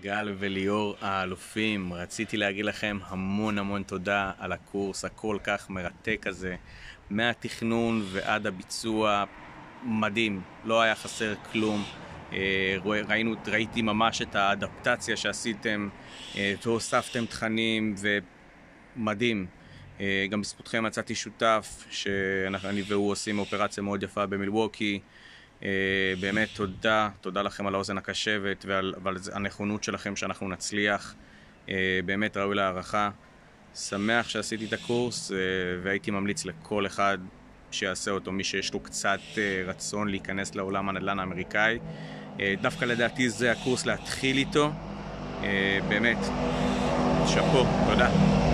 גל וליאור האלופים, רציתי להגיד לכם המון המון תודה על הקורס הכל כך מרתק הזה, מהתכנון ועד הביצוע, מדהים, לא היה חסר כלום. אה, ראינו, ראיתי ממש את האדפטציה שעשיתם אה, והוספתם תכנים ומדהים. אה, גם בזכותכם מצאתי שותף שאני והוא עושים אופרציה מאוד יפה במילווקי. אה, באמת תודה, תודה לכם על האוזן הקשבת ועל, ועל הנכונות שלכם שאנחנו נצליח. אה, באמת ראוי להערכה. שמח שעשיתי את הקורס והייתי ממליץ לכל אחד שיעשה אותו, מי שיש לו קצת רצון להיכנס לעולם הנדל"ן האמריקאי. דווקא לדעתי זה הקורס להתחיל איתו. באמת, שאפו, תודה.